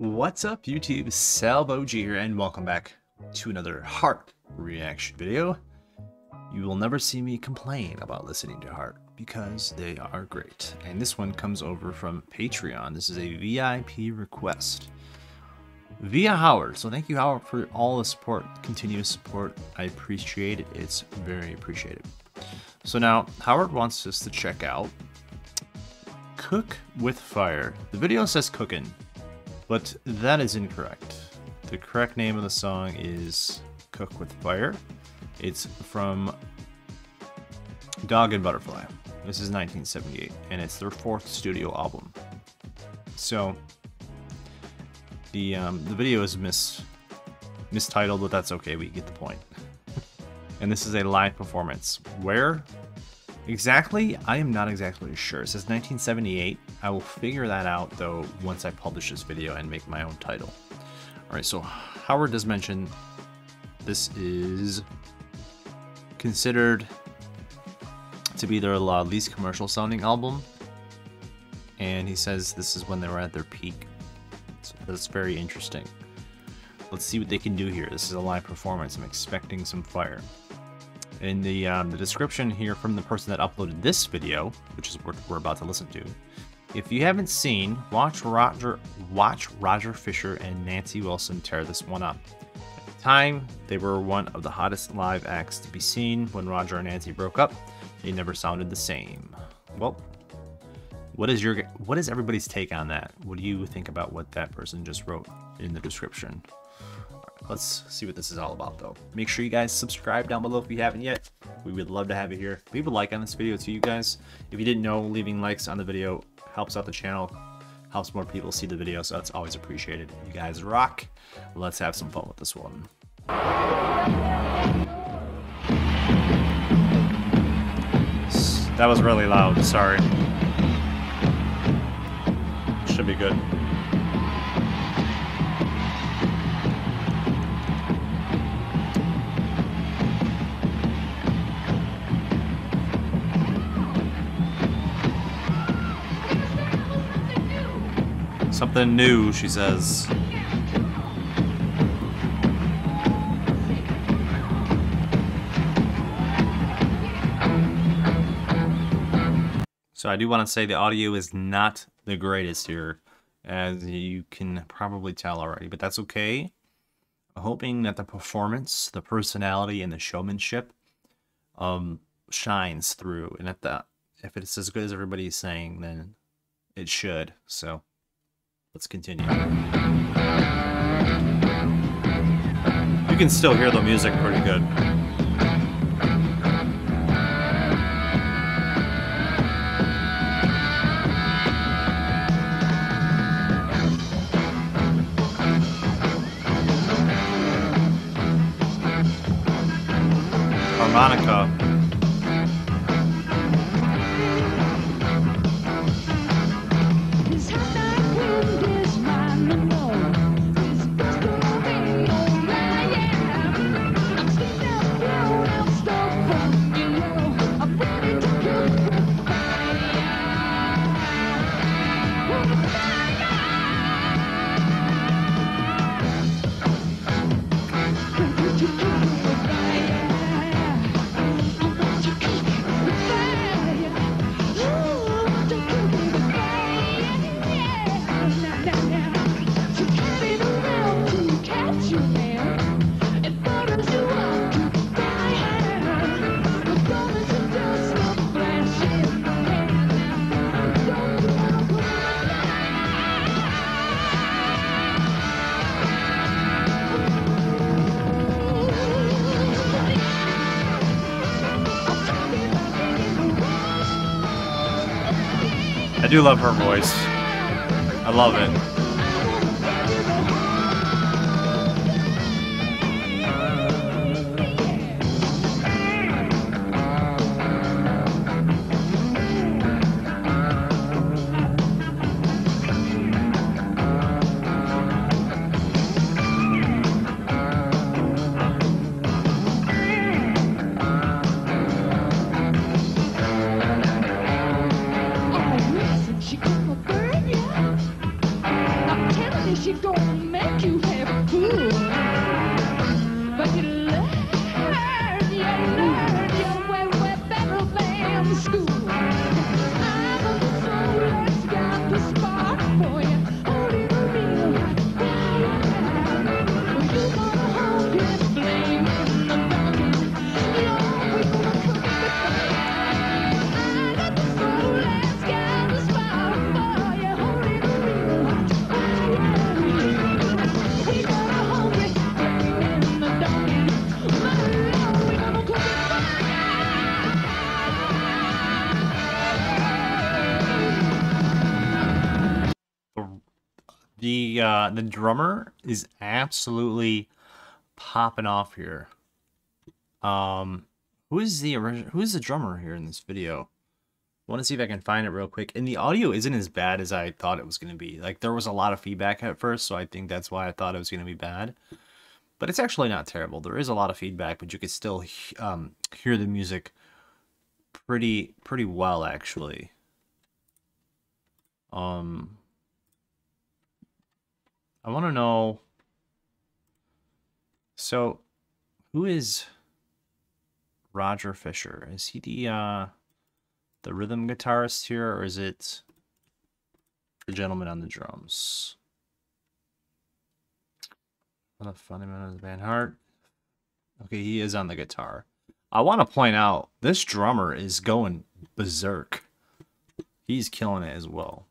What's up YouTube, Salvo G here and welcome back to another Heart reaction video. You will never see me complain about listening to Heart because they are great. And this one comes over from Patreon. This is a VIP request via Howard. So thank you Howard for all the support, continuous support. I appreciate it. It's very appreciated. So now Howard wants us to check out Cook with Fire. The video says cooking, but that is incorrect. The correct name of the song is Cook with Fire. It's from Dog and Butterfly. This is 1978, and it's their fourth studio album. So, the um, the video is mis mistitled, but that's okay. We get the point. and this is a live performance. Where exactly? I am not exactly sure. It says 1978. I will figure that out though once I publish this video and make my own title. All right. So Howard does mention this is considered to be their uh, least commercial sounding album. And he says this is when they were at their peak. So that's very interesting. Let's see what they can do here. This is a live performance. I'm expecting some fire. In the, um, the description here from the person that uploaded this video, which is what we're about to listen to, if you haven't seen, watch Roger, watch Roger Fisher and Nancy Wilson tear this one up. At the time, they were one of the hottest live acts to be seen. When Roger and Nancy broke up, they never sounded the same. Well, what is your what is everybody's take on that? What do you think about what that person just wrote in the description? let's see what this is all about though. Make sure you guys subscribe down below if you haven't yet. We would love to have you here. Leave a like on this video too, you guys. If you didn't know, leaving likes on the video helps out the channel, helps more people see the video, so that's always appreciated. You guys rock. Let's have some fun with this one. That was really loud, sorry. Should be good. Something new, she says. So I do want to say the audio is not the greatest here, as you can probably tell already, but that's okay. I'm hoping that the performance, the personality, and the showmanship um, shines through, and if that if it's as good as everybody's saying, then it should. So Let's continue. You can still hear the music pretty good. Harmonica. I do love her voice. I love it. The uh, the drummer is absolutely popping off here. Um, who is the original? Who is the drummer here in this video? Want to see if I can find it real quick. And the audio isn't as bad as I thought it was going to be. Like there was a lot of feedback at first, so I think that's why I thought it was going to be bad. But it's actually not terrible. There is a lot of feedback, but you can still um, hear the music pretty pretty well actually. Um, I want to know. So, who is Roger Fisher? Is he the uh, the rhythm guitarist here, or is it the gentleman on the drums? What a funny man of the band Heart. Okay, he is on the guitar. I want to point out this drummer is going berserk. He's killing it as well.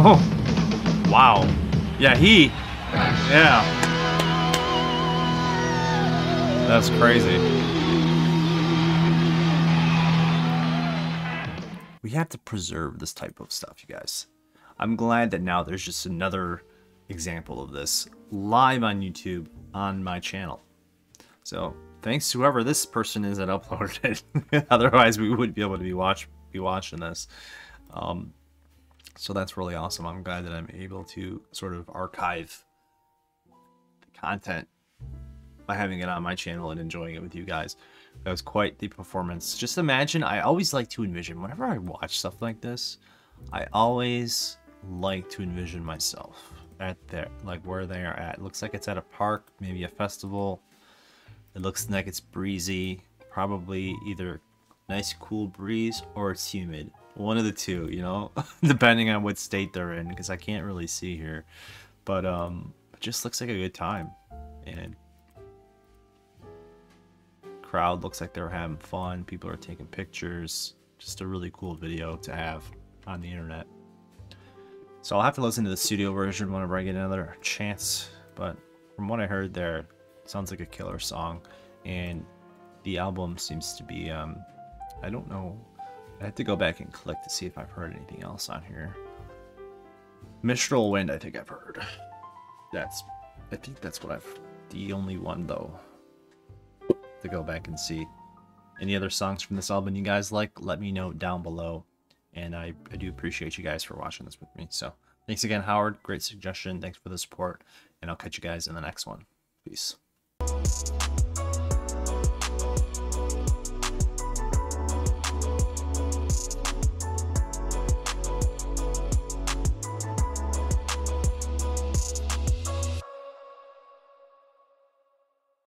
Oh, wow. Yeah, he, yeah. That's crazy. We have to preserve this type of stuff, you guys. I'm glad that now there's just another example of this live on YouTube on my channel. So thanks to whoever this person is that uploaded it. Otherwise, we wouldn't be able to be watch be watching this. Um, so that's really awesome. I'm glad that I'm able to sort of archive the content by having it on my channel and enjoying it with you guys. That was quite the performance. Just imagine, I always like to envision, whenever I watch stuff like this, I always like to envision myself at there, like where they are at. It looks like it's at a park, maybe a festival. It looks like it's breezy, probably either nice cool breeze or it's humid. One of the two, you know, depending on what state they're in, because I can't really see here. But um, it just looks like a good time, and crowd looks like they're having fun. People are taking pictures. Just a really cool video to have on the internet. So I'll have to listen to the studio version whenever I get another chance. But from what I heard there, sounds like a killer song, and the album seems to be um, I don't know I have to go back and click to see if I've heard anything else on here. Mistral Wind, I think I've heard. That's, I think that's what I've, the only one though, to go back and see. Any other songs from this album you guys like, let me know down below. And I, I do appreciate you guys for watching this with me. So thanks again, Howard. Great suggestion. Thanks for the support. And I'll catch you guys in the next one. Peace.